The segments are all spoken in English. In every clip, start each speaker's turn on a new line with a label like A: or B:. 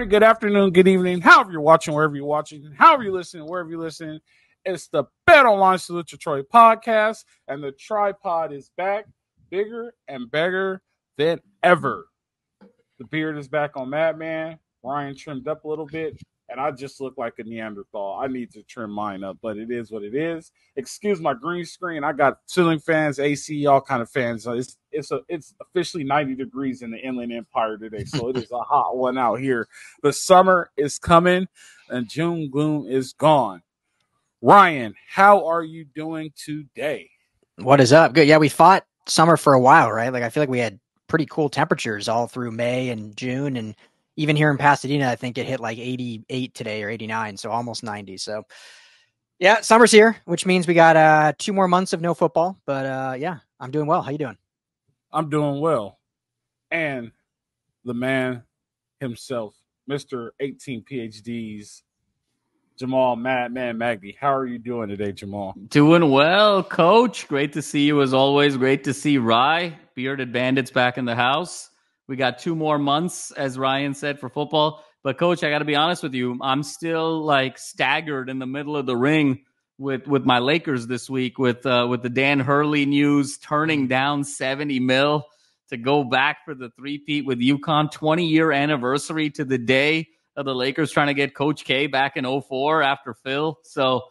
A: morning, good afternoon, good evening, however you're watching, wherever you're watching, however you're listening, wherever you're listening. It's the Bet Online Salute to Troy podcast, and the tripod is back, bigger and bigger than ever. The beard is back on Madman. Ryan trimmed up a little bit, and I just look like a Neanderthal. I need to trim mine up, but it is what it is. Excuse my green screen. I got ceiling fans, AC, all kind of fans. It's it's a it's officially 90 degrees in the Inland Empire today, so it is a hot one out here. The summer is coming, and June gloom is gone. Ryan, how are you doing today?
B: What is up? Good. Yeah, we fought summer for a while, right? Like I feel like we had pretty cool temperatures all through May and June and even here in Pasadena, I think it hit like 88 today or 89, so almost 90. So yeah, summer's here, which means we got uh two more months of no football. But uh yeah, I'm doing well. How you doing?
A: I'm doing well. And the man himself, Mr. 18 PhDs, Jamal Madman Magdy. How are you doing today, Jamal?
C: Doing well, coach. Great to see you as always. Great to see Rye, Bearded Bandits back in the house. We got two more months, as Ryan said, for football. But coach, I got to be honest with you. I'm still like staggered in the middle of the ring with with my Lakers this week with uh, with the Dan Hurley news turning down 70 mil to go back for the three-peat with UConn 20 year anniversary to the day of the Lakers trying to get Coach K back in 04 after Phil. So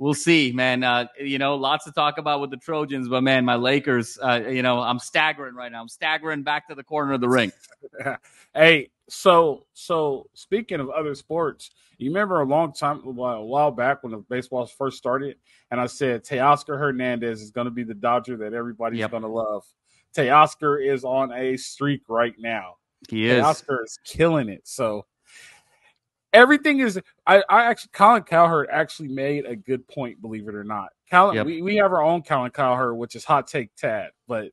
C: we'll see, man. Uh, you know, lots to talk about with the Trojans, but man, my Lakers, uh, you know, I'm staggering right now. I'm staggering back to the corner of the ring.
A: hey, so so speaking of other sports, you remember a long time, a while back when the baseball first started, and I said Teoscar Hernandez is going to be the Dodger that everybody's yep. going to love. Teoscar is on a streak right now.
C: He is.
A: Teoscar is killing it. So everything is I, I actually Colin Cowherd actually made a good point, believe it or not. Colin yep. we, we have our own Colin Cowherd, which is hot take Tad, but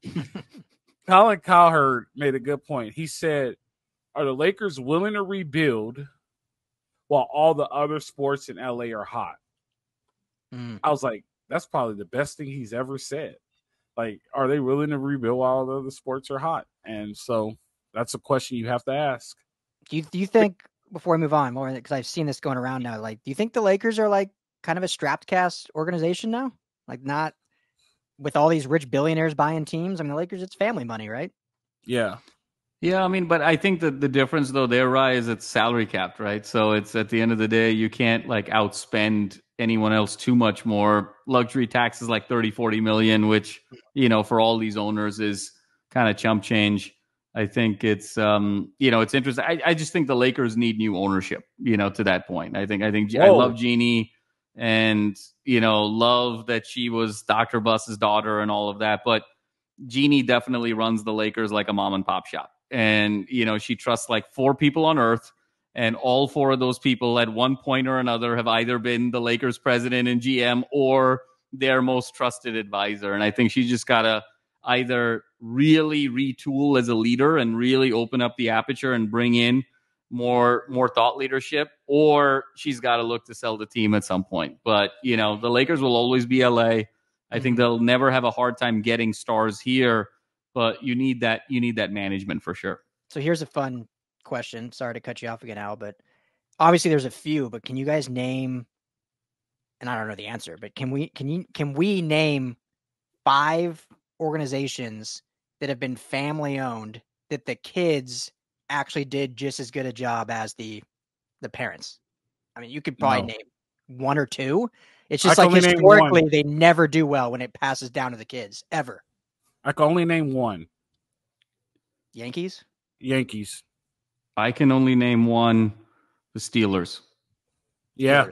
A: Colin Cowherd made a good point. He said, Are the Lakers willing to rebuild while all the other sports in LA are hot? Mm. I was like, that's probably the best thing he's ever said. Like, are they willing to rebuild while the other sports are hot? And so that's a question you have to ask.
B: Do you, do you think before we move on more because I've seen this going around now. Like, do you think the Lakers are like kind of a strapped cast organization now? Like, not with all these rich billionaires buying teams. I mean, the Lakers, it's family money, right?
A: Yeah.
C: Yeah, I mean, but I think that the difference though there, right, is it's salary capped, right? So it's at the end of the day, you can't like outspend anyone else too much more. Luxury tax is like 30, 40 million, which, you know, for all these owners is kind of chump change. I think it's um, you know it's interesting. I, I just think the Lakers need new ownership. You know, to that point, I think I think Whoa. I love Jeannie and you know love that she was Dr. Buss's daughter and all of that, but Jeannie definitely runs the Lakers like a mom and pop shop, and you know she trusts like four people on earth. And all four of those people at one point or another have either been the Lakers president and GM or their most trusted advisor. And I think she just got to either really retool as a leader and really open up the aperture and bring in more more thought leadership or she's got to look to sell the team at some point. But you know the lakers will always be la i think mm-hmm. they'll never have a hard time getting stars here but you need that you need that management for sure.
B: So here's a fun question. Sorry to cut you off again al but obviously there's a few but can you guys name and i don't know the answer but can we can you can we name five organizations that have been family owned that the kids actually did just as good a job as the the parents. I mean, you could probably no. name one or two. It's just like historically they never do well when it passes down to the kids ever.
A: I can only name one.
B: Yankees?
A: Yankees.
C: I can only name one, the Steelers.
A: Yeah. Steelers.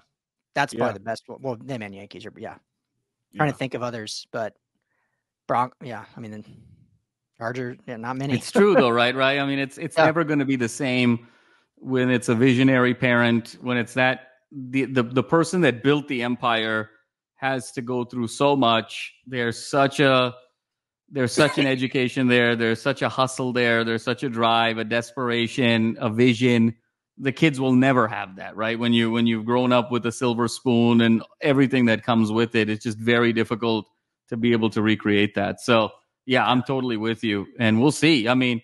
B: That's probably the best. Well, them and Yankees are yeah. yeah. Trying to think of others, but Bronc, yeah. I mean, Charger, yeah, not many.
C: It's true though, right? Right. I mean, it's it's yeah. never going to be the same when it's a visionary parent. When it's that the the the person that built the empire has to go through so much. There's such a there's such an education there. There's such a hustle there. There's such a drive, a desperation, a vision. The kids will never have that, right? When you when you've grown up with a silver spoon and everything that comes with it, it's just very difficult to be able to recreate that. So yeah, I'm totally with you, and we'll see. I mean,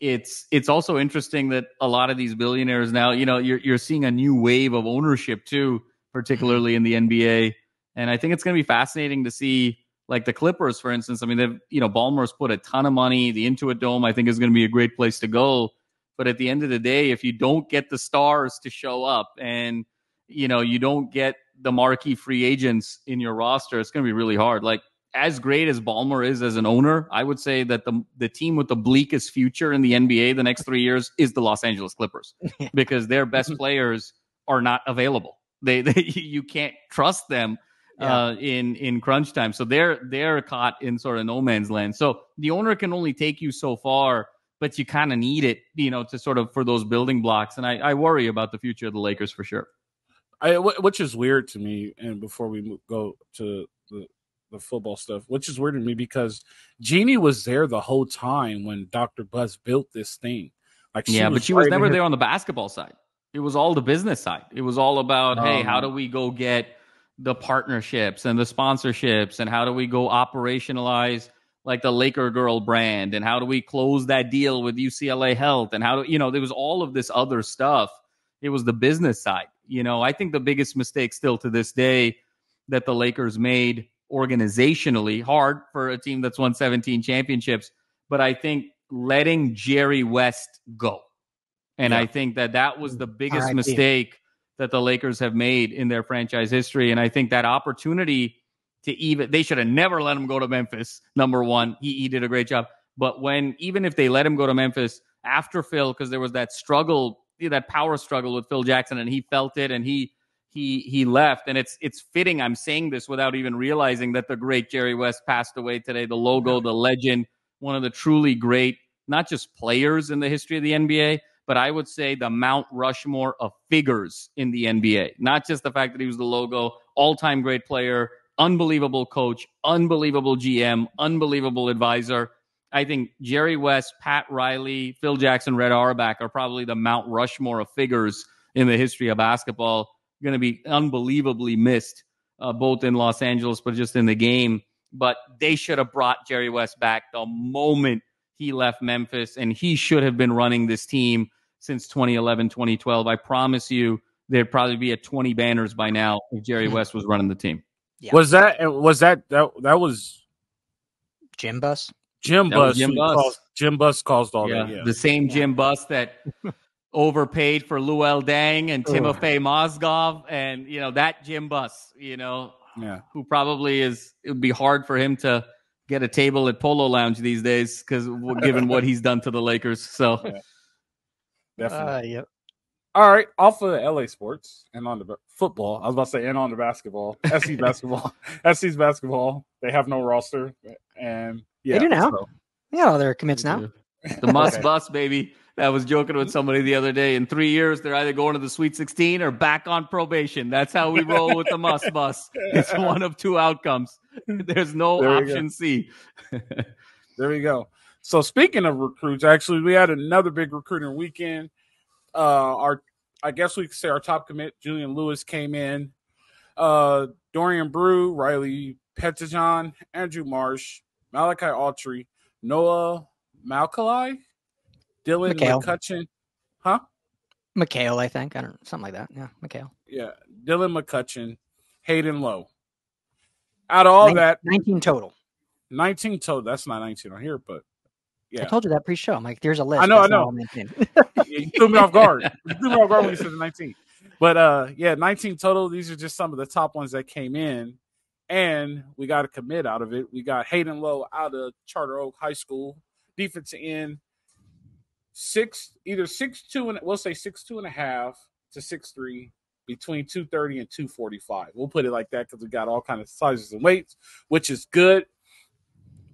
C: it's it's also interesting that a lot of these billionaires now, you know, you're you're seeing a new wave of ownership too, particularly in the NBA. And I think it's going to be fascinating to see like the Clippers, for instance. I mean, they've you know, Ballmer's put a ton of money. The Intuit Dome, I think, is going to be a great place to go. But at the end of the day, if you don't get the stars to show up and you know you don't get the marquee free agents in your roster, it's going to be really hard. Like as great as Ballmer is as an owner, I would say that the the team with the bleakest future in the NBA the next three years is the Los Angeles Clippers because their best players are not available. They, they you can't trust them
B: Yeah.
C: uh, in in crunch time. So they're they're caught in sort of no man's land. So the owner can only take you so far, but you kind of need it, you know, to sort of for those building blocks. And I, I worry about the future of the Lakers for sure.
A: I, which is weird to me. And before we mo- go to the football stuff, which is weird to me because Jeannie was there the whole time when Dr. Buss built this thing. Like,
C: yeah, but she was never
A: here-
C: there on the basketball side. It was all the business side. It was all about, hey, how
A: Um,
C: do we go get the partnerships and the sponsorships and how do we go operationalize like the Laker girl brand and how do we close that deal with UCLA Health and how do you know there was all of this other stuff. It was the business side. You know, I think the biggest mistake still to this day that the Lakers made organizationally hard for a team that's won 17 championships, but I think letting Jerry West go. And
A: Yeah.
C: I think that that was the mm, biggest
B: R.I.P..
C: mistake that the Lakers have made in their franchise history. And I think that opportunity to even, they should have never let him go to Memphis. Number one, he, he did a great job. But when, even if they let him go to Memphis after Phil, because there was that struggle, that power struggle with Phil Jackson, and he felt it and he, he, he left. And it's, it's fitting. I'm saying this without even realizing that the great Jerry West passed away today. The logo, the legend, one of the truly great, not just players in the history of the NBA, but I would say the Mount Rushmore of figures in the NBA. Not just the fact that he was the logo, all time great player, unbelievable coach, unbelievable GM, unbelievable advisor. I think Jerry West, Pat Riley, Phil Jackson, Red Auerbach are probably the Mount Rushmore of figures in the history of basketball. Going to be unbelievably missed, uh, both in Los Angeles, but just in the game. But they should have brought Jerry West back the moment he left Memphis, and he should have been running this team since 2011, 2012. I promise you, there'd probably be at 20 banners by now if Jerry West was running the team.
B: Yeah.
A: Was that was that that that was
B: Jim Buss.
A: Jim
C: That
A: Bus?
C: Jim
A: who caused- Jim Buss caused all
C: yeah,
A: that. Yeah.
C: the same
B: Yeah.
C: Jim Buss that overpaid for Luol Deng and Timofey Mozgov, and you know that Jim Buss, you know,
A: yeah.
C: who probably is. It would be hard for him to get a table at Polo Lounge these days because given what he's done to the Lakers. So
A: Yeah. Definitely.
B: Uh, yep.
A: All right, off of LA sports and on the football. I was about to say and on the basketball. SC basketball. SC's basketball. They have no roster, and yeah,
B: do now.
A: so-
B: Yeah, all their commits now.
C: The must
A: Okay.
C: bus, baby. I was joking with somebody the other day. In three years, they're either going to the Sweet 16 or back on probation. That's how we roll with the Muss bus. It's one of two outcomes. There's no
A: There
C: option C.
A: There we go. So speaking of recruits, actually, we had another big recruiting weekend. Uh, our, I guess we could say our top commit, Julian Lewis, came in. Uh, Dorian Brew, Riley Pettijon, Andrew Marsh, Malachi Autry, Noah Malkalai, Dylan
B: McHale.
A: McCutcheon, huh?
B: McHale, I think. I don't something like that. Yeah, McHale.
A: Yeah, Dylan McCutcheon, Hayden Lowe. Out of all
B: Nin-
A: that,
B: 19 total.
A: 19 total. That's not 19 on here, but yeah.
B: I told you that pre-show. I'm like, there's a list.
A: I know,
B: that's
A: I know.
B: 19.
A: you threw me off guard. You threw me off guard when you said the 19. But uh yeah, 19 total. These are just some of the top ones that came in. And we got a commit out of it. We got Hayden Lowe out of Charter Oak High School, defensive end, six, either six two and we'll say six two and a half to six three, between 230 and 245. We'll put it like that because we got all kind of sizes and weights, which is good.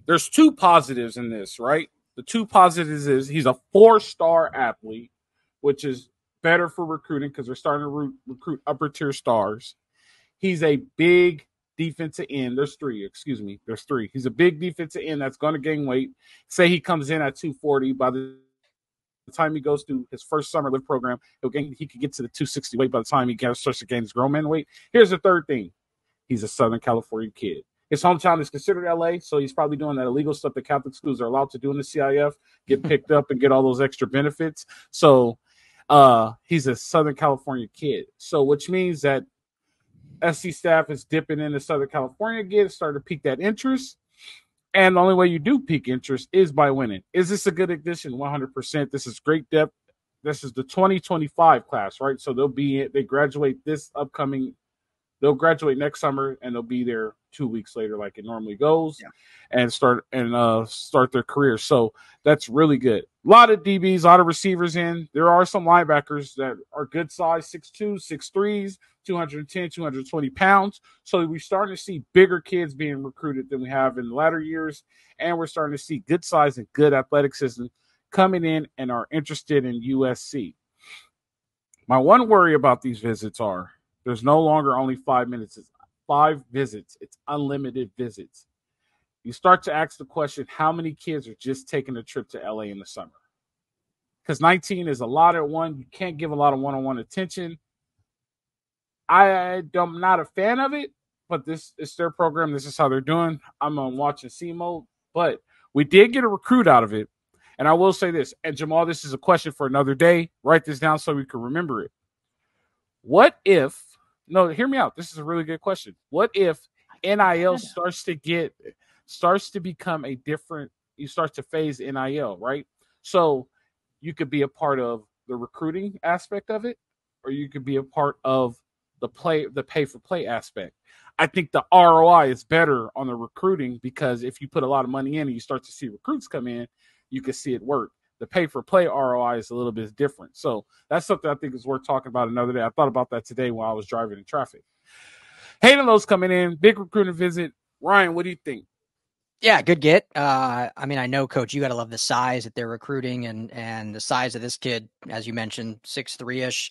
A: There's two positives in this, right? The two positives is he's a four-star athlete, which is better for recruiting because they're starting to re- recruit upper tier stars. He's a big defensive end. There's three, excuse me. There's three. He's a big defensive end that's going to gain weight. Say he comes in at 240 by the time he goes through his first summer lift program, he'll gain, he could get to the 260 weight by the time he gets, starts to gain his grown man weight. Here's the third thing: he's a Southern California kid. his hometown is considered LA, so he's probably doing that illegal stuff that Catholic schools are allowed to do in the CIF, get picked up and get all those extra benefits. So uh he's a Southern California kid. So which means that SC staff is dipping into Southern California again, starting to pique that interest. And the only way you do peak interest is by winning. Is this a good addition? 100%. This is great depth. This is the 2025 class, right? So they'll be, they graduate this upcoming, they'll graduate next summer and they'll be there two weeks later, like it normally goes, yeah. and start and uh start their career. So that's really good. A lot of DBs, a lot of receivers in. There are some linebackers that are good size, 6'2, 6'3s, 210, 220 pounds. So we're starting to see bigger kids being recruited than we have in the latter years. And we're starting to see good size and good athletic athleticism coming in and are interested in USC. My one worry about these visits are there's no longer only five minutes, it's five visits, it's unlimited visits. You start to ask the question how many kids are just taking a trip to LA in the summer? Because 19 is a lot at one. You can't give a lot of one on one attention. I am not a fan of it, but this is their program. This is how they're doing. I'm on watch and see mode, but we did get a recruit out of it. And I will say this, and Jamal, this is a question for another day. Write this down so we can remember it. What if, no, hear me out. This is a really good question. What if NIL starts to get, starts to become a different, you start to phase NIL, right? So you could be a part of the recruiting aspect of it, or you could be a part of the play, the pay for play aspect. I think the ROI is better on the recruiting because if you put a lot of money in and you start to see recruits come in, you can see it work. The pay for play ROI is a little bit different. So that's something I think is worth talking about another day. I thought about that today while I was driving in traffic. Hayden Lowe's coming in, big recruiting visit. Ryan, what do you think?
B: Yeah, good get. Uh, I mean, I know, Coach, you got to love the size that they're recruiting and and the size of this kid, as you mentioned, six three ish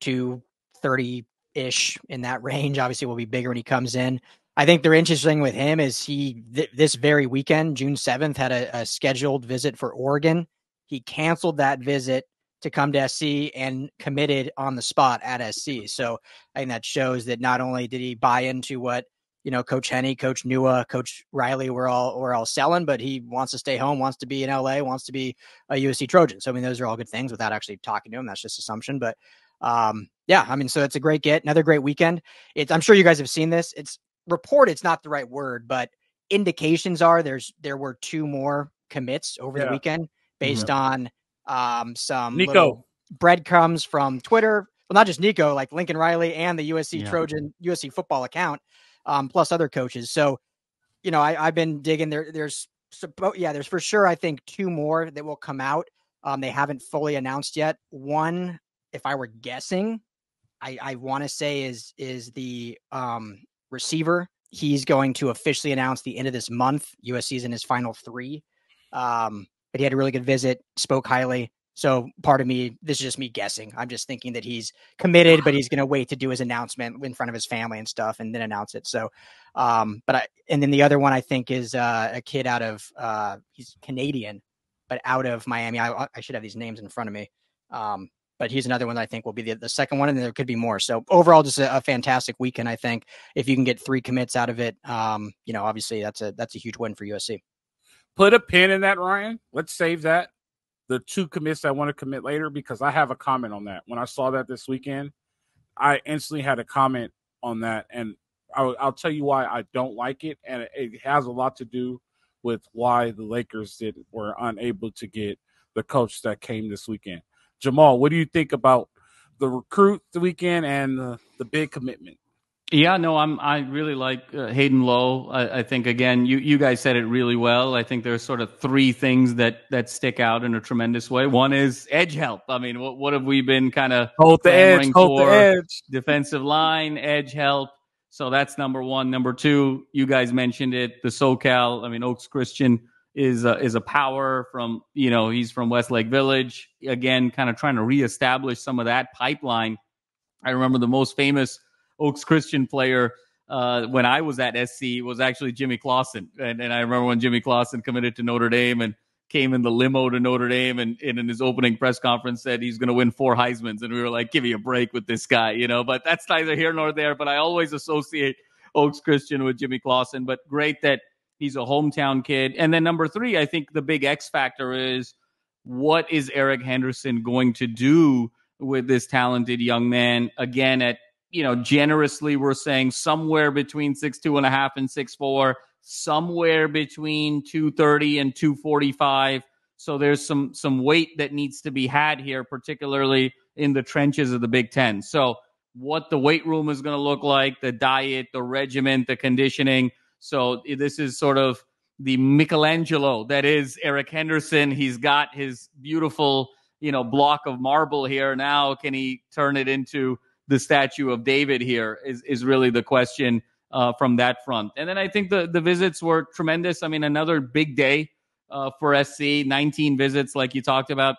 B: to thirty ish in that range. Obviously, will be bigger when he comes in. I think the interesting with him is he th- this very weekend, June seventh, had a, a scheduled visit for Oregon. He canceled that visit to come to SC and committed on the spot at SC. So I think that shows that not only did he buy into what you know Coach Henny, Coach Nua, Coach Riley were all were all selling, but he wants to stay home, wants to be in LA, wants to be a USC Trojan. So I mean, those are all good things without actually talking to him. That's just assumption, but um, yeah, I mean, so it's a great get, another great weekend. It's I'm sure you guys have seen this. It's reported's not the right word, but indications are there's there were two more commits over yeah. the weekend based mm-hmm. on um some
A: Nico
B: breadcrumbs from Twitter. Well, not just Nico, like Lincoln Riley and the USC yeah. Trojan USC football account, um, plus other coaches. So, you know, I, have been digging there. There's yeah, there's for sure. I think two more that will come out. Um, they haven't fully announced yet. One, if I were guessing, I, I want to say is is the um receiver. He's going to officially announce the end of this month. USC's in his final three. Um, but he had a really good visit, spoke highly. So part of me, this is just me guessing. I'm just thinking that he's committed, but he's going to wait to do his announcement in front of his family and stuff, and then announce it. So, um, but I, and then the other one I think is uh, a kid out of uh, he's Canadian, but out of Miami. I, I should have these names in front of me. Um, but he's another one that I think will be the, the second one, and there could be more. So overall, just a, a, fantastic weekend. I think if you can get three commits out of it, um, you know, obviously that's a that's a huge win for USC.
A: Put a pin in that, Ryan. Let's save that. The two commits I want to commit later because I have a comment on that. When I saw that this weekend, I instantly had a comment on that, and I'll, I'll tell you why I don't like it, and it, has a lot to do with why the Lakers did were unable to get the coach that came this weekend. Jamal, what do you think about the recruit the weekend and the, the big commitment?
C: Yeah, no, I'm. I really like uh, Hayden Lowe. I, I, think again, you you guys said it really well. I think there's sort of three things that that stick out in a tremendous way. One is edge help. I mean, what what have we been kind of
A: hold the edge, hold the edge,
C: defensive line, edge help. So that's number one. Number two, you guys mentioned it. The SoCal. I mean, Oaks Christian is a, is a power from you know he's from Westlake Village again, kind of trying to reestablish some of that pipeline. I remember the most famous Oaks Christian player uh, when I was at SC was actually Jimmy Clausen, and, and I remember when Jimmy Clausen committed to Notre Dame and came in the limo to Notre Dame and, and in his opening press conference said he's going to win four Heisman's, and we were like, give me a break with this guy, you know. But that's neither here nor there. But I always associate Oaks Christian with Jimmy Clausen. But great that he's a hometown kid. And then number three, I think the big X factor is what is Eric Henderson going to do with this talented young man? Again, at you know, generously, we're saying somewhere between six two and a half and six four, somewhere between two thirty and two forty five. So there's some some weight that needs to be had here, particularly in the trenches of the Big Ten. So what the weight room is going to look like, the diet, the regiment, the conditioning. So this is sort of the Michelangelo that is Eric Henderson. He's got his beautiful, you know, block of marble here. Now, can he turn it into the statue of David here? Is is really the question uh, from that front. And then I think the the visits were tremendous. I mean, another big day uh, for SC. 19 visits, like you talked about.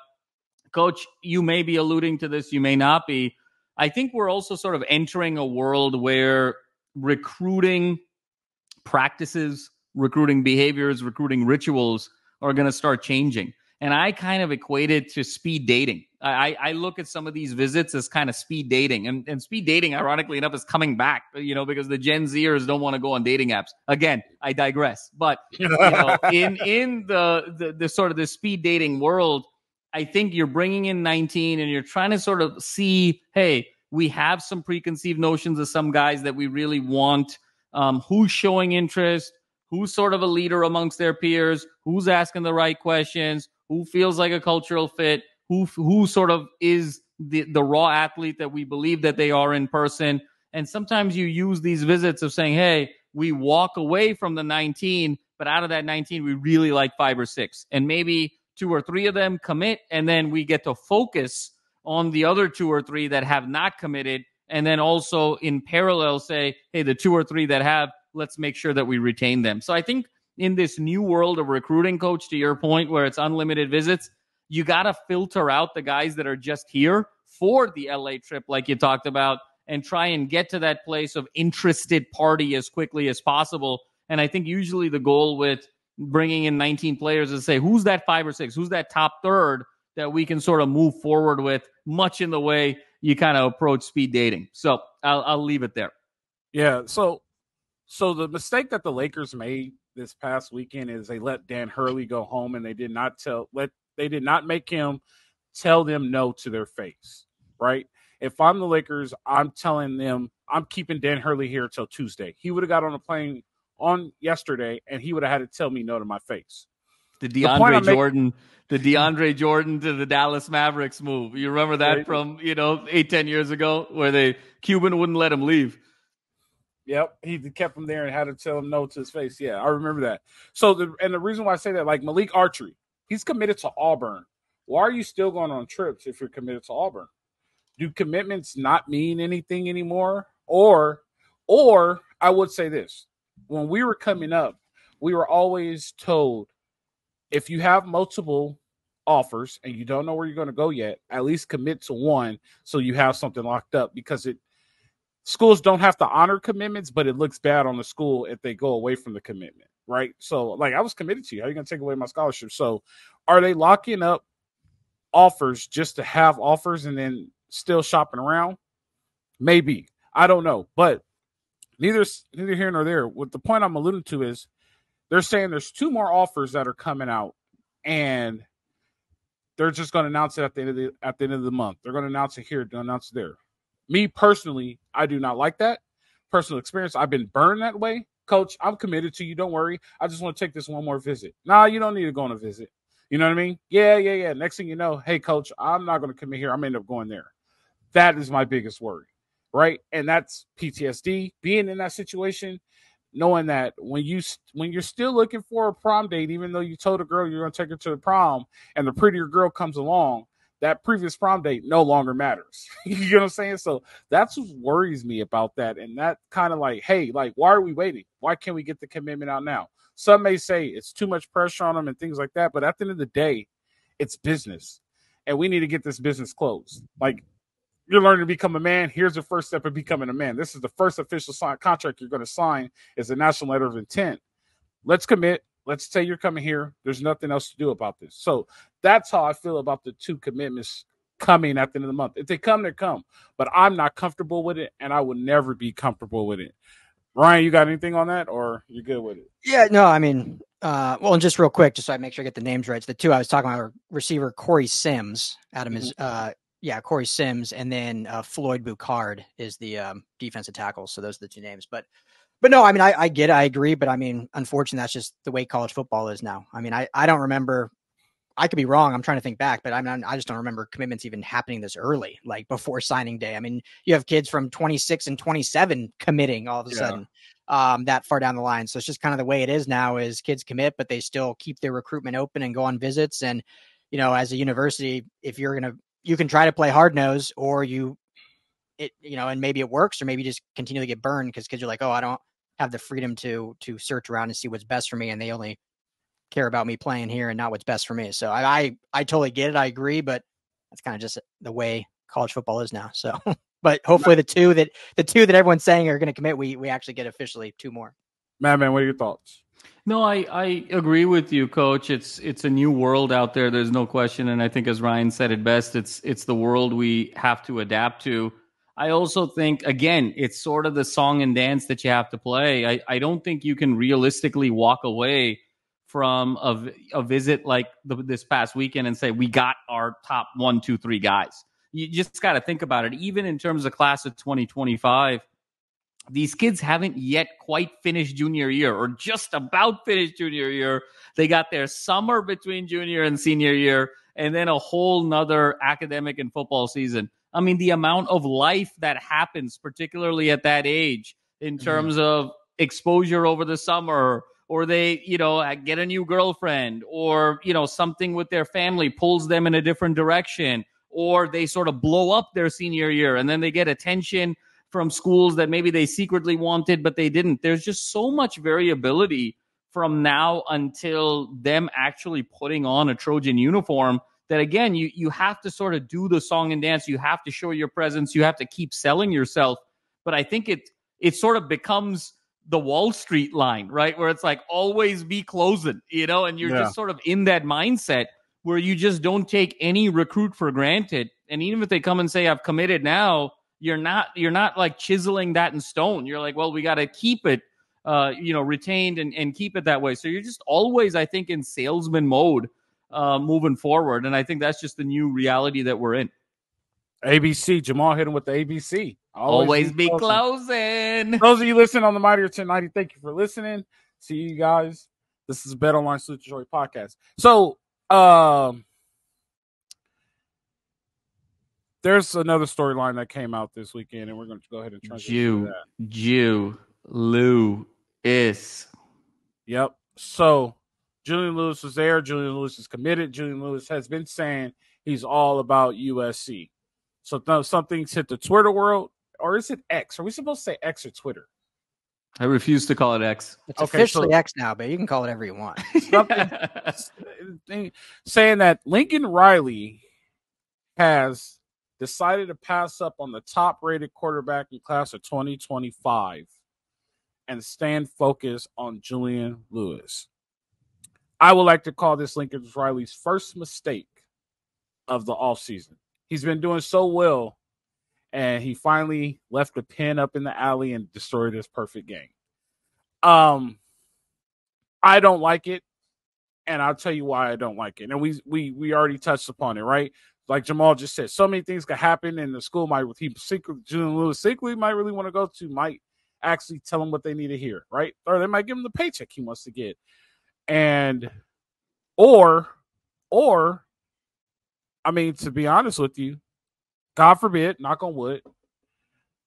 C: Coach, you may be alluding to this, you may not be. I think we're also sort of entering a world where recruiting practices recruiting behaviors, recruiting rituals are going to start changing. And I kind of equate it to speed dating. I, I look at some of these visits as kind of speed dating. And, and speed dating, ironically enough, is coming back, you know, because the Gen Zers don't want to go on dating apps. Again, I digress. But you know, in in the, the the sort of the speed dating world, I think you're bringing in 19 and you're trying to sort of see, hey, we have some preconceived notions of some guys that we really want. Um, who's showing interest? who's sort of a leader amongst their peers, who's asking the right questions, who feels like a cultural fit, who who sort of is the the raw athlete that we believe that they are in person. And sometimes you use these visits of saying, "Hey, we walk away from the 19, but out of that 19, we really like five or six, and maybe two or three of them commit, and then we get to focus on the other two or three that have not committed." And then also in parallel say, hey, the two or three that have, let's make sure that we retain them. So I think in this new world of recruiting, coach, to your point, where it's unlimited visits, you got to filter out the guys that are just here for the LA trip, like you talked about, and try and get to that place of interested party as quickly as possible. And I think usually the goal with bringing in 19 players is say, who's that five or six? Who's that top third that we can sort of move forward with, much in the way you kind of approach speed dating. So I'll, I'll leave it there.
A: Yeah. So so the mistake that the Lakers made this past weekend is they let Dan Hurley go home and they did not tell let they did not make him tell them no to their face, right? If I'm the Lakers, I'm telling them I'm keeping Dan Hurley here till Tuesday. He would have got on a plane on yesterday and he would have had to tell me no to my face.
C: The DeAndre the Jordan, making, the DeAndre Jordan to the Dallas Mavericks move. You remember that from, you know, eight, ten years ago where they Cuban wouldn't let him leave.
A: Yep, he kept him there and had to tell him no to his face. Yeah, I remember that. So, the, and the reason why I say that, like Malik Archery, he's committed to Auburn. Why are you still going on trips if you're committed to Auburn? Do commitments not mean anything anymore? Or, or I would say this: when we were coming up, we were always told if you have multiple offers and you don't know where you're going to go yet, at least commit to one so you have something locked up because it schools don't have to honor commitments, but it looks bad on the school if they go away from the commitment, right? So, like, I was committed to you. How are you going to take away my scholarship? So, are they locking up offers just to have offers and then still shopping around? Maybe. I don't know. But neither neither here nor there. What the point I'm alluding to is they're saying there's two more offers that are coming out, and they're just going to announce it at the end of the at the end of the month. They're going to announce it here, announce it there. Me personally, I do not like that. Personal experience, I've been burned that way. Coach, I'm committed to you. Don't worry. I just want to take this one more visit. Nah, you don't need to go on a visit. You know what I mean? Yeah, yeah, yeah. Next thing you know, hey, coach, I'm not going to commit here. I'm end up going there. That is my biggest worry, right? And that's PTSD. Being in that situation, knowing that when you when you're still looking for a prom date, even though you told a girl you're going to take her to the prom, and the prettier girl comes along, that previous prom date no longer matters. you know what I'm saying? So that's what worries me about that. And that kind of like, hey, like, why are we waiting? Why can't we get the commitment out now? Some may say it's too much pressure on them and things like that. But at the end of the day, it's business. And we need to get this business closed. Like, you're learning to become a man. Here's the first step of becoming a man. This is the first official sign, contract you're going to sign is a national letter of intent. Let's commit let's say you're coming here. There's nothing else to do about this. So that's how I feel about the two commitments coming at the end of the month. If they come, they come. But I'm not comfortable with it, and I will never be comfortable with it. Ryan, you got anything on that, or you're good with it?
B: Yeah, no, I mean, uh, well, and just real quick, just so I make sure I get the names right. So the two I was talking about are receiver Corey Sims. Adam is, mm-hmm. uh, yeah, Corey Sims, and then uh, Floyd Boucard is the um, defensive tackle. So those are the two names. But, but no, I mean, I, I get it, I agree, but I mean, unfortunately, that's just the way college football is now. I mean, I, I don't remember I could be wrong. I'm trying to think back, but I mean, I just don't remember commitments even happening this early, like before signing day. I mean, you have kids from 26 and 27 committing all of a yeah. sudden um, that far down the line. So it's just kind of the way it is now. Is kids commit, but they still keep their recruitment open and go on visits. And you know, as a university, if you're gonna, you can try to play hard nose, or you, it, you know, and maybe it works, or maybe you just continue to get burned because kids are like, oh, I don't have the freedom to to search around and see what's best for me, and they only care about me playing here and not what's best for me. So I I, I totally get it. I agree, but that's kind of just the way college football is now. So, but hopefully the two that the two that everyone's saying are going to commit, we we actually get officially two more.
A: Madman, what are your thoughts?
C: No, I, I agree with you, Coach. It's it's a new world out there. There's no question, and I think as Ryan said it best, it's it's the world we have to adapt to. I also think again, it's sort of the song and dance that you have to play. I, I don't think you can realistically walk away from a, a visit like the, this past weekend and say we got our top one, two, three guys. You just got to think about it. Even in terms of class of 2025, these kids haven't yet quite finished junior year or just about finished junior year. They got their summer between junior and senior year and then a whole nother academic and football season. I mean, the amount of life that happens, particularly at that age, in mm-hmm. terms mm-hmm. of exposure over the summer, or they, you know, uh, get a new girlfriend or, you know, something with their family pulls them in a different direction or they sort of blow up their senior year and then they get attention from schools that maybe they secretly wanted, but they didn't. There's just so much variability from now until them actually putting on a Trojan uniform that again, you, you have to sort of do the song and dance. You have to show your presence. You have to keep selling yourself. But I think it, it sort of becomes the Wall Street line, right? Where it's like always be closing, you know, and you're yeah. just sort of in that mindset where you just don't take any recruit for granted. And even if they come and say, I've committed now, you're not you're not like chiseling that in stone. You're like, well, we got to keep it uh, you know, retained and, and keep it that way. So you're just always, I think, in salesman mode uh, moving forward. And I think that's just the new reality that we're in.
A: ABC, Jamal hit him with the ABC.
C: Always, Always be, closing. closing.
A: Those of you listening on the Mightier 1090, thank you for listening. See you guys. This is Bet Online Salute Joy podcast. So, um, there's another storyline that came out this weekend, and we're going to go ahead and try
C: Jew, Jew, Lou is.
A: Yep. So, Julian Lewis was there. Julian Lewis is committed. Julian Lewis has been saying he's all about USC. So th- something's hit the Twitter world, or is it X? Are we supposed to say X or Twitter?
C: I refuse to call it X.
B: It's okay, officially so, X now, but you can call it whatever you want.
A: saying that Lincoln Riley has decided to pass up on the top rated quarterback in class of 2025 and stand focused on Julian Lewis. I would like to call this Lincoln Riley's first mistake of the offseason he's been doing so well, and he finally left the pin up in the alley and destroyed his perfect game. Um, I don't like it, and I'll tell you why I don't like it. And we we we already touched upon it, right? Like Jamal just said, so many things could happen, and the school might he secret Julian Lewis secretly might really want to go to might actually tell him what they need to hear, right? Or they might give him the paycheck he wants to get, and or or I mean, to be honest with you, God forbid, knock on wood,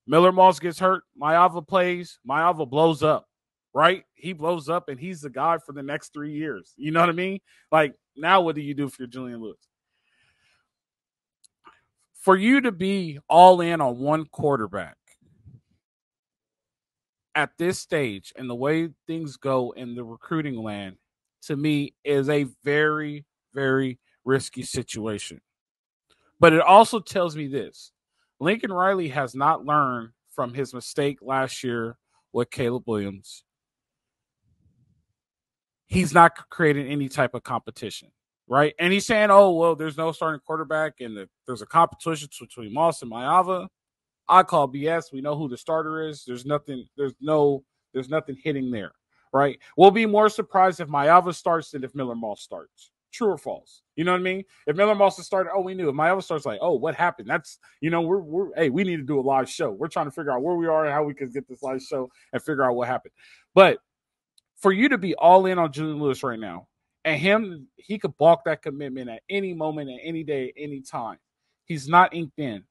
A: Miller Moss gets hurt, Maiava plays, Maiava blows up, right? He blows up and he's the guy for the next three years. You know what I mean? Like, now what do you do for Julian Lewis? For you to be all in on one quarterback at this stage and the way things go in the recruiting land, to me, is a very, very risky situation. But it also tells me this Lincoln Riley has not learned from his mistake last year with Caleb Williams. He's not creating any type of competition, right? And he's saying, oh, well, there's no starting quarterback and the, there's a competition between Moss and Maiava. I call BS. We know who the starter is. There's nothing, there's no There's nothing hitting there, right? We'll be more surprised if Maiava starts than if Miller Moss starts. True or false? You know what I mean? If Miller Moss started, oh, we knew. If Maiava starts, like, oh, what happened? That's you know, we're we're hey, we need to do a live show. We're trying to figure out where we are and how we can get this live show and figure out what happened. But for you to be all in on Julian Lewis right now, and him, he could balk that commitment at any moment, at any day, any time. He's not inked in.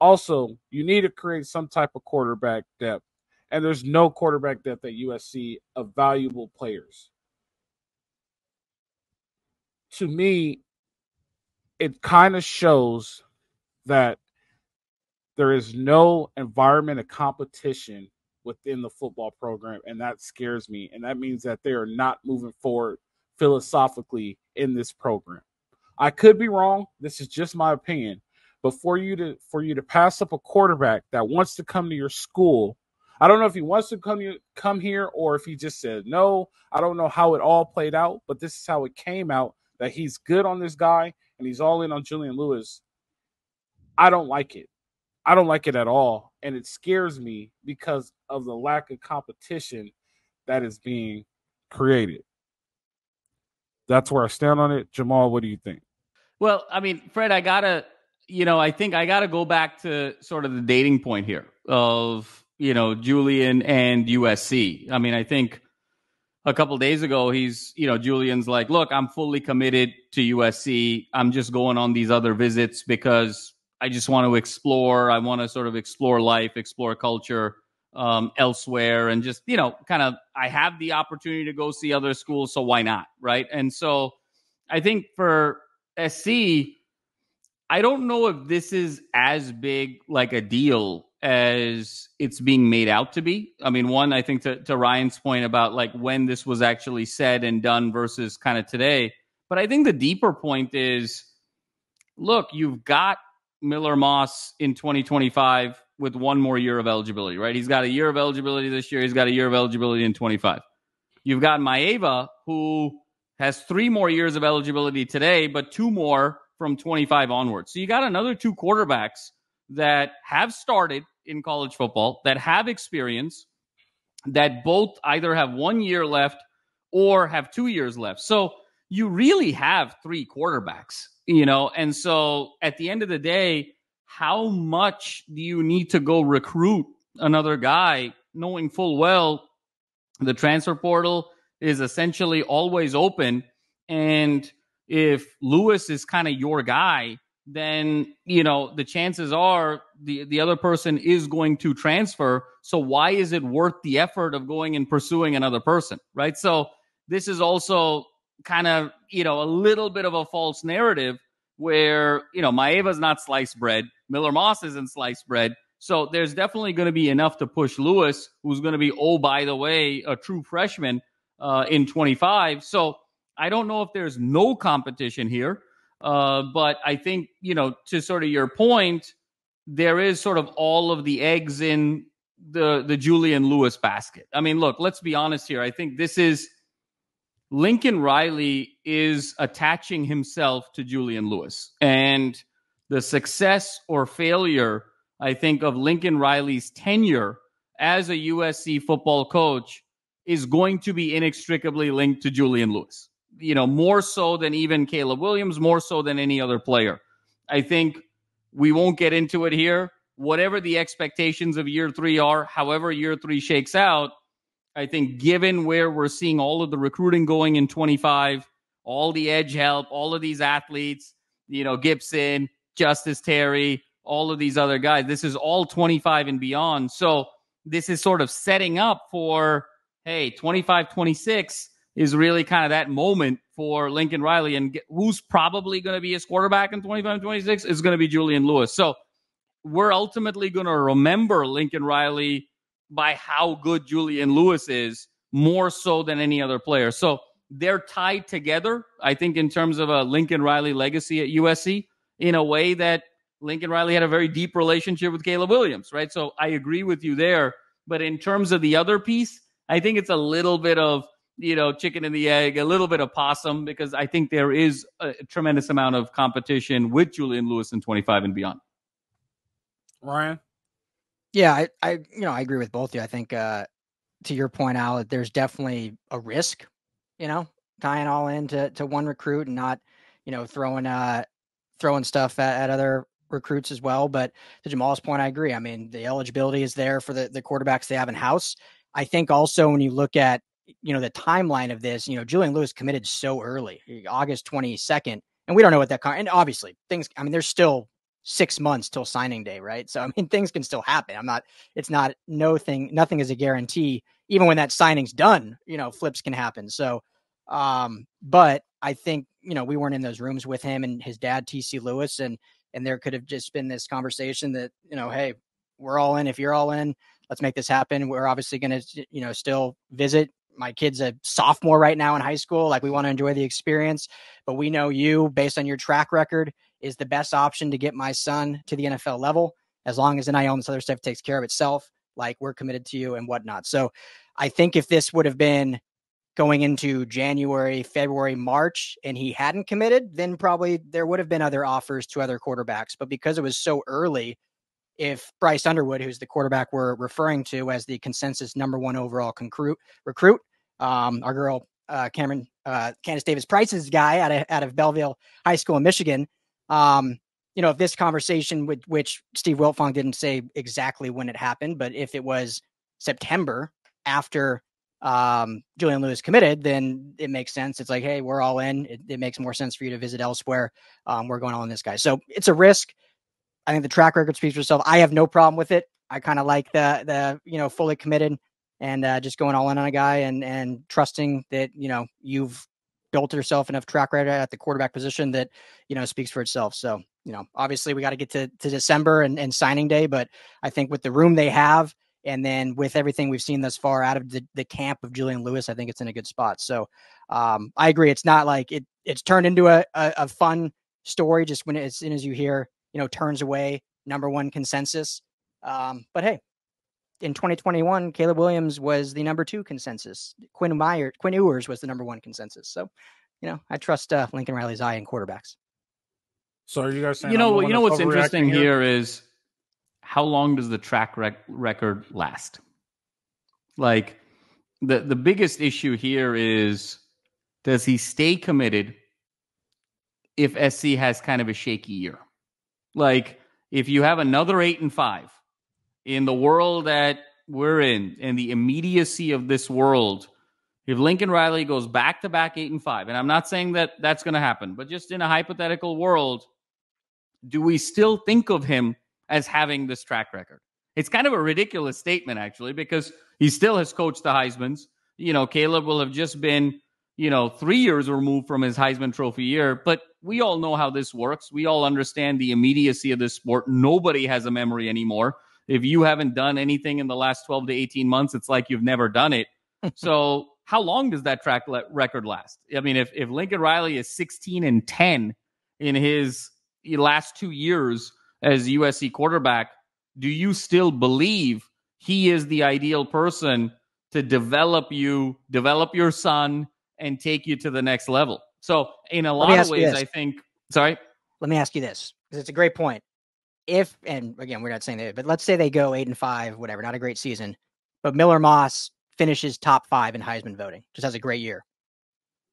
A: Also, you need to create some type of quarterback depth, and there's no quarterback depth at USC of valuable players to me, it kind of shows that there is no environment of competition within the football program, and that scares me. And that means that they are not moving forward philosophically in this program. I could be wrong. This is just my opinion. But for you to for you to pass up a quarterback that wants to come to your school, I don't know if he wants to come come here or if he just said no. I don't know how it all played out, but this is how it came out that he's good on this guy and he's all in on Julian Lewis, I don't like it. I don't like it at all. And it scares me because of the lack of competition that is being created. That's where I stand on it. Jamal, what do you think?
C: Well, I mean, Fred, I gotta, you know, I think I gotta go back to sort of the dating point here of, you know, Julian and USC. I mean, I think a couple days ago, he's, you know, Julian's like, look, I'm fully committed to USC. I'm just going on these other visits because I just want to explore. I want to sort of explore life, explore culture um, elsewhere, and just, you know, kind of, I have the opportunity to go see other schools, so why not? Right. And so I think for SC, I don't know if this is as big like a deal as it's being made out to be. I mean, one, I think to, to Ryan's point about like when this was actually said and done versus kind of today. But I think the deeper point is look, you've got Miller Moss in 2025 with one more year of eligibility, right? He's got a year of eligibility this year. He's got a year of eligibility in 25. You've got Maiava, who has three more years of eligibility today, but two more from 25 onwards. So you got another two quarterbacks that have started in college football that have experience that both either have one year left or have two years left. So you really have three quarterbacks, you know, and so at the end of the day, how much do you need to go recruit another guy knowing full well the transfer portal is essentially always open and if Lewis is kind of your guy then you know the chances are the the other person is going to transfer. So why is it worth the effort of going and pursuing another person right? So this is also kind of you know a little bit of a false narrative where you know Maiava's not sliced bread. Miller Moss isn't sliced bread. So there's definitely going to be enough to push Lewis who's going to be oh by the way a true freshman uh, in 25 so I don't know if there's no competition here uh, but I think, you know, to sort of your point, there is sort of all of the eggs in the the Julian Lewis basket. I mean, look, let's be honest here. I think this is Lincoln Riley is attaching himself to Julian Lewis. And the success or failure, I think, of Lincoln Riley's tenure as a USC football coach is going to be inextricably linked to Julian Lewis you know, more so than even Caleb Williams, more so than any other player. I think we won't get into it here. Whatever the expectations of year three are, however year three shakes out, I think given where we're seeing all of the recruiting going in 25, all the edge help, all of these athletes, you know, Gibson, Justice Terry, all of these other guys, this is all 25 and beyond. So this is sort of setting up for, hey, 25, 26 is really kind of that moment for Lincoln Riley. And get, who's probably going to be his quarterback in 25 26 is going to be Julian Lewis. So we're ultimately going to remember Lincoln Riley by how good Julian Lewis is more so than any other player. So they're tied together, I think, in terms of a Lincoln Riley legacy at USC in a way that Lincoln Riley had a very deep relationship with Caleb Williams, right? So I agree with you there. But in terms of the other piece, I think it's a little bit of you know, chicken and the egg, a little bit of possum, because I think there is a tremendous amount of competition with Julian Lewis in 25 and beyond.
A: Ryan?
B: Yeah, I, I, you know, I agree with both of you. I think, uh, to your point, Al, that there's definitely a risk, you know, tying all into to one recruit and not, you know, throwing uh throwing stuff at, at other recruits as well. But to Jamal's point, I agree. I mean, the eligibility is there for the, the quarterbacks they have in house. I think also when you look at, you know, the timeline of this, you know, Julian Lewis committed so early, August 22nd, and we don't know what that, con- and obviously things, I mean, there's still six months till signing day, right? So, I mean, things can still happen. I'm not, it's not, no thing, nothing is a guarantee. Even when that signing's done, you know, flips can happen. So, um, but I think, you know, we weren't in those rooms with him and his dad, TC Lewis, and and there could have just been this conversation that you know hey we're all in if you're all in let's make this happen we're obviously going to you know still visit my kid's a sophomore right now in high school like we want to enjoy the experience but we know you based on your track record is the best option to get my son to the nfl level as long as NIL and this other stuff takes care of itself like we're committed to you and whatnot so i think if this would have been going into January, February, March, and he hadn't committed, then probably there would have been other offers to other quarterbacks. But because it was so early, if Bryce Underwood, who's the quarterback we're referring to as the consensus number one overall recruit, recruit, um, our girl uh, Cameron uh, Candice Davis Price's guy out of out of Belleville High School in Michigan. Um, you know, if this conversation, with which Steve Wiltfong didn't say exactly when it happened, but if it was September after um, Julian Lewis committed, then it makes sense. It's like, hey, we're all in. It, it makes more sense for you to visit elsewhere. Um, we're going all in this guy. So it's a risk. I think the track record speaks for itself. I have no problem with it. I kind of like the the you know fully committed and uh, just going all in on a guy and and trusting that you know you've built yourself enough track record at the quarterback position that you know speaks for itself. So you know obviously we got to get to to December and, and signing day, but I think with the room they have and then with everything we've seen thus far out of the, the camp of Julian Lewis, I think it's in a good spot. So um, I agree. It's not like it it's turned into a, a, a fun story just when as soon as you hear, you know, turns away number one consensus. Um, but hey, in 2021, Caleb Williams was the number two consensus. Quinn Meyer, Quinn Ewers was the number one consensus. So, you know, I trust uh, Lincoln Riley's eye in quarterbacks.
A: So are you guys saying
C: you know you know what's interesting here? here is how long does the track rec- record last? Like the the biggest issue here is does he stay committed if SC has kind of a shaky year? Like if you have another 8 and 5 in the world that we're in and the immediacy of this world if Lincoln Riley goes back to back 8 and 5 and I'm not saying that that's going to happen but just in a hypothetical world do we still think of him as having this track record. It's kind of a ridiculous statement, actually, because he still has coached the Heisman's. You know, Caleb will have just been, you know, three years removed from his Heisman Trophy year, but we all know how this works. We all understand the immediacy of this sport. Nobody has a memory anymore. If you haven't done anything in the last 12 to 18 months, it's like you've never done it. so, how long does that track le- record last? I mean, if, if Lincoln Riley is 16 and 10 in his last two years, as USC quarterback, do you still believe he is the ideal person to develop you, develop your son, and take you to the next level? So, in a lot of ways, I think. Sorry.
B: Let me ask you this because it's a great point. If and again, we're not saying that, but let's say they go eight and five, whatever, not a great season, but Miller Moss finishes top five in Heisman voting, just has a great year.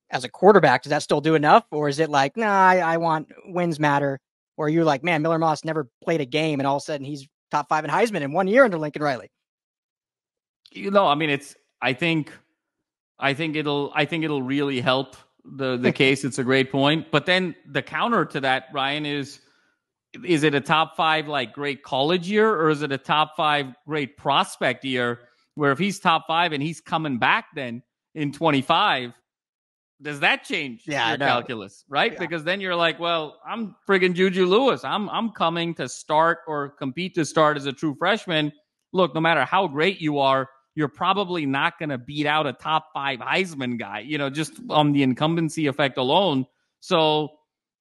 B: As a quarterback, does that still do enough, or is it like, nah, I, I want wins matter? or you're like, man, Miller Moss never played a game, and all of a sudden he's top five in Heisman in one year under Lincoln Riley.
C: You know, I mean, it's. I think, I think it'll. I think it'll really help the the case. It's a great point, but then the counter to that, Ryan, is. Is it a top five like great college year, or is it a top five great prospect year? Where if he's top five and he's coming back then in 25, does that change yeah, your calculus, right? Yeah. Because then you're like, well, I'm friggin' Juju Lewis. I'm I'm coming to start or compete to start as a true freshman. Look, no matter how great you are, you're probably not going to beat out a top five Heisman guy, you know, just on the incumbency effect alone. So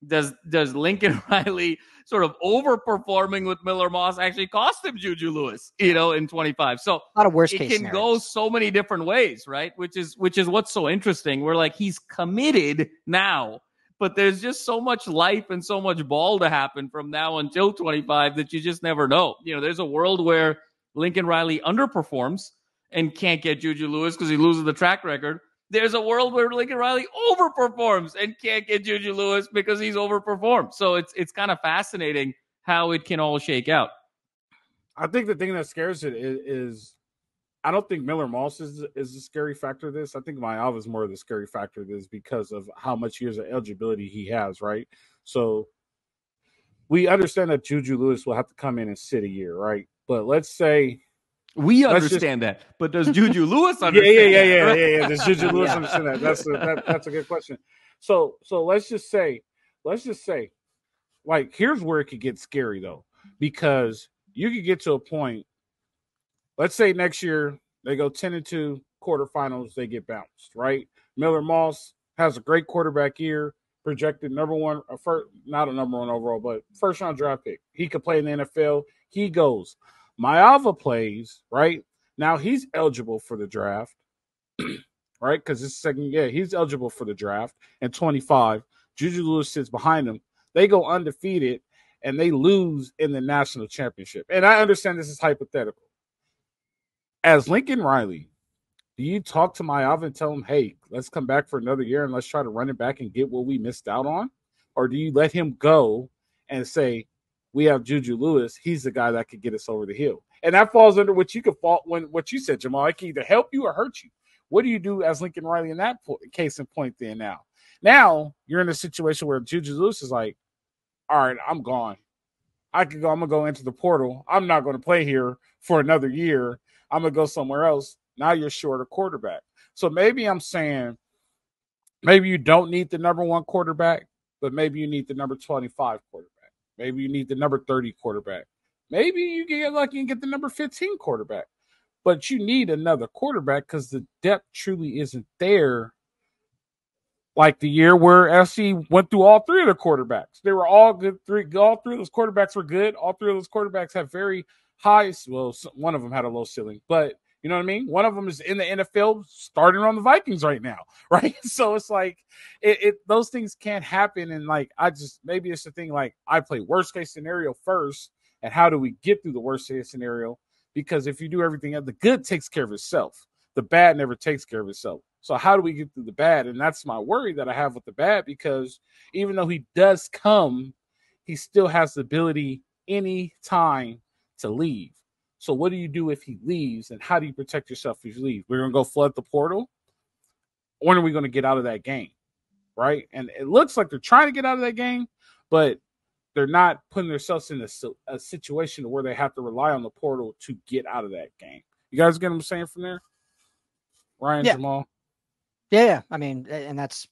C: does does Lincoln Riley sort of overperforming with Miller Moss actually cost him Juju Lewis, you know, in 25. So
B: a lot of worst
C: it
B: case
C: can
B: scenarios.
C: go so many different ways, right? Which is which is what's so interesting. We're like he's committed now, but there's just so much life and so much ball to happen from now until 25 that you just never know. You know, there's a world where Lincoln Riley underperforms and can't get Juju Lewis because he loses the track record. There's a world where Lincoln Riley overperforms and can't get Juju Lewis because he's overperformed. So it's it's kind of fascinating how it can all shake out.
A: I think the thing that scares it is, is I don't think Miller Moss is is a scary factor. Of this I think Maiava is more of the scary factor. Of this because of how much years of eligibility he has, right? So we understand that Juju Lewis will have to come in and sit a year, right? But let's say
C: we understand just, that, but does Juju Lewis understand?
A: Yeah, yeah, yeah, yeah, yeah, yeah. Does Juju Lewis yeah. understand that? That's a, that, that's a good question. So, so let's just say, let's just say, like, here's where it could get scary though, because you could get to a point. Let's say next year they go ten and two quarterfinals, they get bounced, right? Miller Moss has a great quarterback year, projected number one, uh, first, not a number one overall, but first round draft pick. He could play in the NFL. He goes. Maiava plays, right? Now he's eligible for the draft, right? Because it's second, yeah, he's eligible for the draft and 25. Juju Lewis sits behind him. They go undefeated and they lose in the national championship. And I understand this is hypothetical. As Lincoln Riley, do you talk to Maiava and tell him, hey, let's come back for another year and let's try to run it back and get what we missed out on? Or do you let him go and say, we have Juju Lewis. He's the guy that could get us over the hill. And that falls under what you could fault when what you said, Jamal. I can either help you or hurt you. What do you do as Lincoln Riley in that case and point then now? Now you're in a situation where Juju Lewis is like, all right, I'm gone. I could go, I'm gonna go into the portal. I'm not gonna play here for another year. I'm gonna go somewhere else. Now you're short a quarterback. So maybe I'm saying maybe you don't need the number one quarterback, but maybe you need the number 25 quarterback. Maybe you need the number 30 quarterback. Maybe you get lucky and get the number 15 quarterback. But you need another quarterback because the depth truly isn't there. Like the year where SC went through all three of the quarterbacks. They were all good. Three, all three of those quarterbacks were good. All three of those quarterbacks have very high. Well, one of them had a low ceiling, but you know what I mean? One of them is in the NFL starting on the Vikings right now, right? So it's like it, it, those things can't happen. And like I just maybe it's the thing like I play worst case scenario first, and how do we get through the worst case scenario? Because if you do everything, the good takes care of itself. The bad never takes care of itself. So how do we get through the bad? And that's my worry that I have with the bad because even though he does come, he still has the ability any time to leave. So what do you do if he leaves, and how do you protect yourself if he leaves? We're gonna go flood the portal. When are we gonna get out of that game? Right? And it looks like they're trying to get out of that game, but they're not putting themselves in a, a situation where they have to rely on the portal to get out of that game. You guys get what I'm saying from there? Ryan
B: yeah.
A: Jamal.
B: Yeah, yeah. I mean, and that's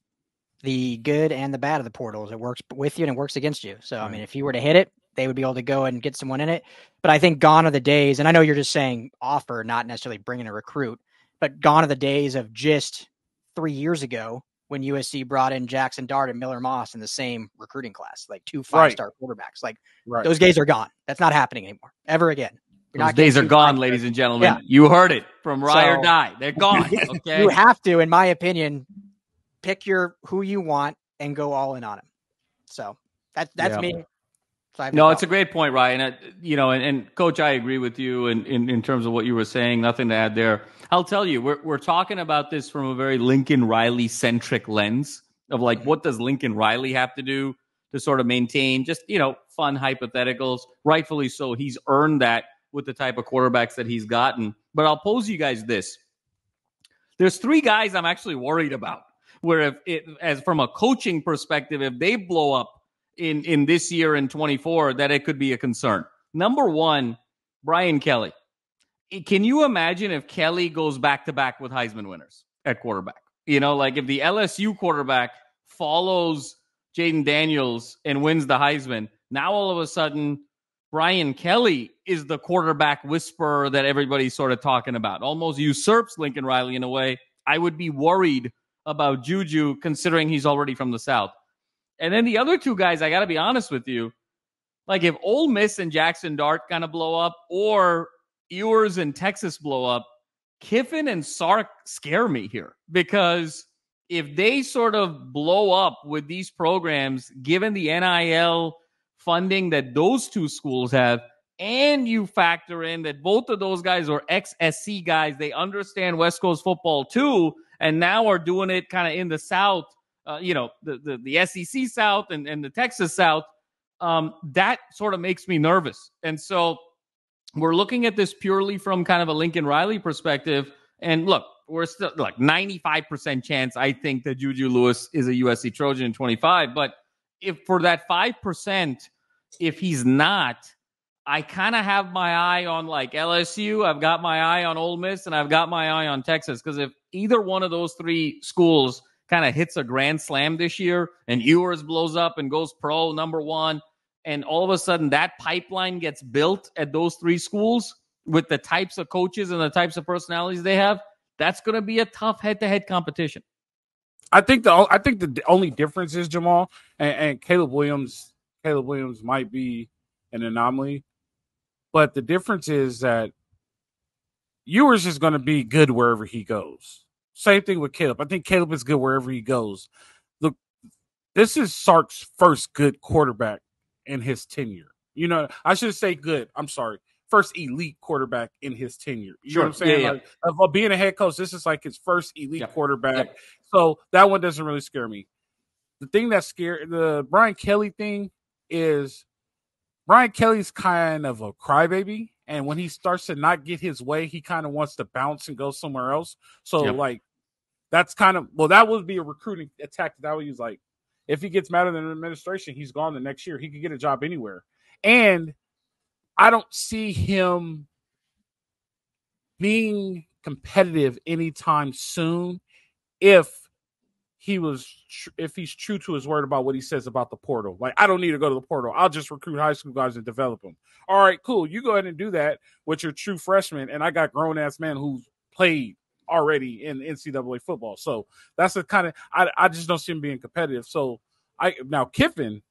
B: the good and the bad of the portals. It works with you and it works against you. So, right. I mean, if you were to hit it, they would be able to go and get someone in it. But I think gone are the days, and I know you're just saying offer, not necessarily bringing a recruit, but gone are the days of just three years ago when USC brought in Jackson Dart and Miller Moss in the same recruiting class, like two five star right. quarterbacks. Like right. those days are gone. That's not happening anymore ever again.
C: You're those days are gone, ladies and gentlemen. Yeah. You heard it from Rye so, or Die. They're gone. Okay.
B: you have to, in my opinion, pick your who you want and go all in on him. So that that's yeah. me
C: no, it's a great point, Ryan. Uh, you know, and, and, coach, I agree with you in, in, in terms of what you were saying. Nothing to add there. I'll tell you, we're we're talking about this from a very Lincoln Riley centric lens of like, what does Lincoln Riley have to do to sort of maintain just you know fun hypotheticals? Rightfully so, he's earned that with the type of quarterbacks that he's gotten. But I'll pose you guys this: there's three guys I'm actually worried about. Where if it, as from a coaching perspective, if they blow up in in this year in 24 that it could be a concern. Number one, Brian Kelly. Can you imagine if Kelly goes back to back with Heisman winners at quarterback? You know, like if the LSU quarterback follows Jayden Daniels and wins the Heisman, now all of a sudden Brian Kelly is the quarterback whisperer that everybody's sort of talking about. Almost usurps Lincoln Riley in a way. I would be worried about Juju considering he's already from the South. And then the other two guys, I got to be honest with you, like if Ole Miss and Jackson Dart kind of blow up, or Ewers and Texas blow up, Kiffin and Sark scare me here. Because if they sort of blow up with these programs, given the NIL funding that those two schools have, and you factor in that both of those guys are XSC guys, they understand West Coast football too, and now are doing it kind of in the South, uh, you know, the, the, the SEC South and, and the Texas South. Um, that sort of makes me nervous. And so we're looking at this purely from kind of a Lincoln Riley perspective. And look, we're still like 95% chance I think that Juju Lewis is a USC Trojan in 25. But if for that 5%, if he's not, I kind of have my eye on like LSU, I've got my eye on Ole Miss, and I've got my eye on Texas. Because if either one of those three schools kind of hits a grand slam this year and Ewers blows up and goes pro number one, and all of a sudden that pipeline gets built at those three schools with the types of coaches and the types of personalities they have, that's going to be a tough head-to-head competition.
A: I think the I think the only difference is Jamal and, and Caleb Williams. Caleb Williams might be an anomaly, but the difference is that Ewers is going to be good wherever he goes. Same thing with Caleb. I think Caleb is good wherever he goes. Look, this is Sark's first good quarterback in his tenure. You know, I should say good. I'm sorry. First elite quarterback in his tenure. You sure. know what I'm saying? Yeah, like. Of, being a head coach, this is like his first elite yeah. quarterback. So that one doesn't really scare me. The thing that scared the Brian Kelly thing is Brian Kelly's kind of a crybaby. And when he starts to not get his way, he kind of wants to bounce and go somewhere else. So, like, that's kind of well, that would be a recruiting attack that I would use. Like, if he gets mad at the administration, he's gone the next year. He could get a job anywhere. And I don't see him being competitive anytime soon if he was tr- if he's true to his word about what he says about the portal. Like I don't need to go to the portal. I'll just recruit high school guys and develop them. All right, cool. You go ahead and do that with your true freshman and I got grown ass man who's played already in NCAA football. So that's the kind of I, I just don't see him being competitive. So I now Kiffin,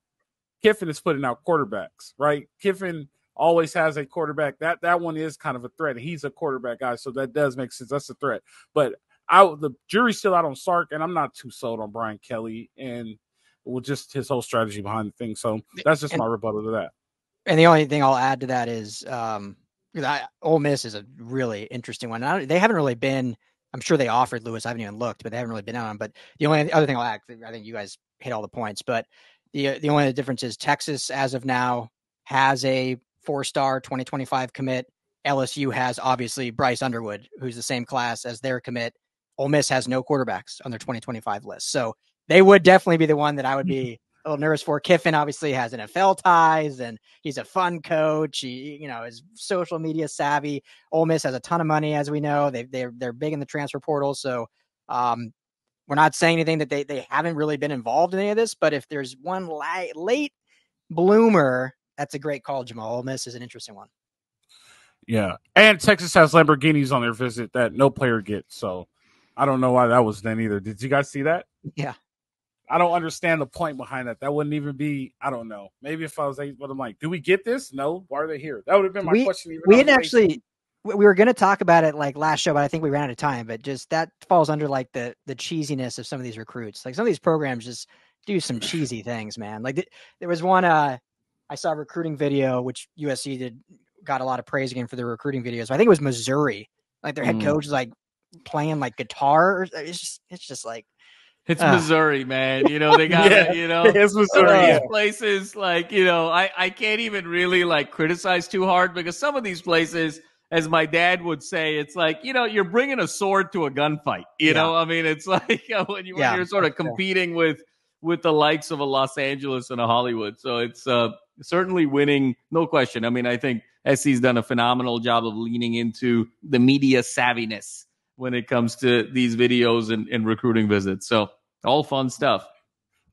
A: Kiffin is putting out quarterbacks, right? Kiffin always has a quarterback. That that one is kind of a threat. He's a quarterback guy, so that does make sense. That's a threat. But I the jury's still out on Sark, and I'm not too sold on Brian Kelly and with just his whole strategy behind the thing. So that's just and, my rebuttal to that.
B: And the only thing I'll add to that is um I, Ole Miss is a really interesting one. they haven't really been I'm sure they offered Lewis. I haven't even looked, but they haven't really been on him. But the only other thing I'll add, I think you guys hit all the points. But the uh, the only difference is Texas, as of now, has a four star 2025 commit. LSU has obviously Bryce Underwood, who's the same class as their commit. Ole Miss has no quarterbacks on their 2025 list, so they would definitely be the one that I would mm-hmm. be a nervous for. Kiffin obviously has NFL ties and he's a fun coach. He, you know, is social media savvy. Ole Miss has a ton of money, as we know. They they're they're big in the transfer portal, so um, we're not saying anything that they they haven't really been involved in any of this. But if there's one late late bloomer, that's a great call. Jamal Ole Miss is an interesting one.
A: Yeah, and Texas has Lamborghinis on their visit that no player gets. So I don't know why that was then either. Did you guys see that?
B: Yeah.
A: I don't understand the point behind that. That wouldn't even be. I don't know. Maybe if I was eight, but I'm like, do we get this? No. Why are they here? That would have been my
B: we,
A: question.
B: we didn't actually. We were going to talk about it like last show, but I think we ran out of time. But just that falls under like the the cheesiness of some of these recruits. Like some of these programs just do some cheesy things, man. Like th- there was one. uh I saw a recruiting video which USC did got a lot of praise again for their recruiting videos. I think it was Missouri. Like their head mm. coach was like playing like guitar. It's just it's just like
C: it's uh, Missouri, man. You know, they got yeah, you know
A: it's Missouri.
C: Uh, places like, you know, I, I can't even really like criticize too hard because some of these places, as my dad would say, it's like, you know, you're bringing a sword to a gunfight. You yeah. know, I mean, it's like when, you, yeah. when you're sort of competing with with the likes of a Los Angeles and a Hollywood. So it's uh, certainly winning, no question. I mean, I think SC's done a phenomenal job of leaning into the media savviness when it comes to these videos and, and recruiting visits. So all fun stuff.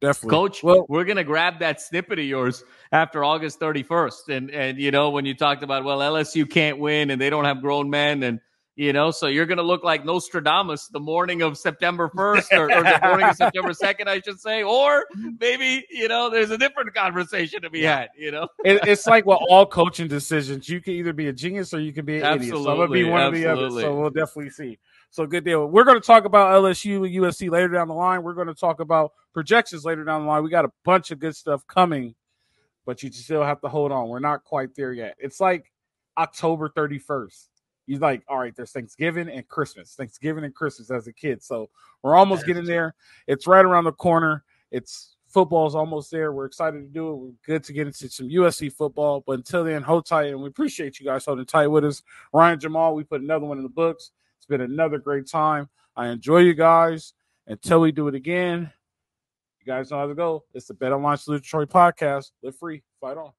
A: Definitely.
C: Coach, well, we're going to grab that snippet of yours after August 31st. And, and, you know, when you talked about, well, LSU can't win and they don't have grown men and, you know, so you're going to look like Nostradamus the morning of September 1st or, or the morning of September 2nd, I should say. Or maybe, you know, there's a different conversation to be had, you know?
A: it, it's like well, all coaching decisions. You can either be a genius or you can be an absolutely, idiot. So I'm going to be one absolutely. of the other. So we'll definitely see. So good deal. We're going to talk about LSU and USC later down the line. We're going to talk about projections later down the line. We got a bunch of good stuff coming but you still have to hold on. We're not quite there yet. It's like October 31st. You're like, all right, there's Thanksgiving and Christmas, Thanksgiving and Christmas as a kid. So we're almost getting there. It's right around the corner. It's football's almost there. We're excited to do it. We're good to get into some USC football. But until then, hold tight. And we appreciate you guys holding tight with us. Ryan Jamal, we put another one in the books. It's been another great time. I enjoy you guys. Until we do it again, you guys know how to go. It's the Bet Online Salute to Troy podcast. Live free, fight on.